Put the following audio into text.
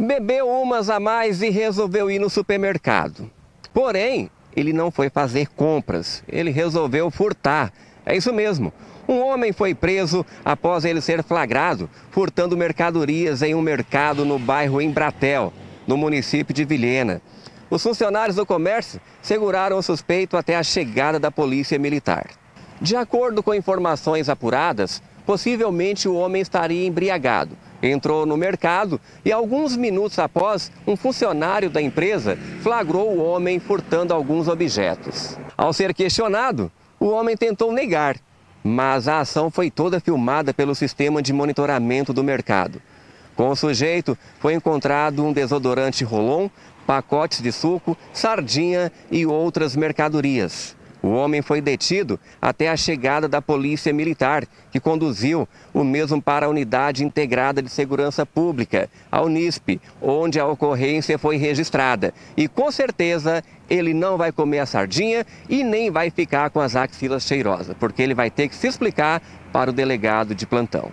Bebeu umas a mais e resolveu ir no supermercado. Porém, ele não foi fazer compras, ele resolveu furtar. É isso mesmo. Um homem foi preso após ele ser flagrado furtando mercadorias em um mercado no bairro Embratel, no município de Vilhena. Os funcionários do comércio seguraram o suspeito até a chegada da polícia militar. De acordo com informações apuradas, possivelmente o homem estaria embriagado. Entrou no mercado e, alguns minutos após, um funcionário da empresa flagrou o homem furtando alguns objetos. Ao ser questionado, o homem tentou negar mas a ação foi toda filmada pelo sistema de monitoramento do mercado. Com o sujeito foi encontrado um desodorante Rolon, pacotes de suco, sardinha e outras mercadorias. O homem foi detido até a chegada da Polícia Militar, que conduziu o mesmo para a Unidade Integrada de Segurança Pública, a Unisp, onde a ocorrência foi registrada. E com certeza ele não vai comer a sardinha e nem vai ficar com as axilas cheirosas, porque ele vai ter que se explicar para o delegado de plantão.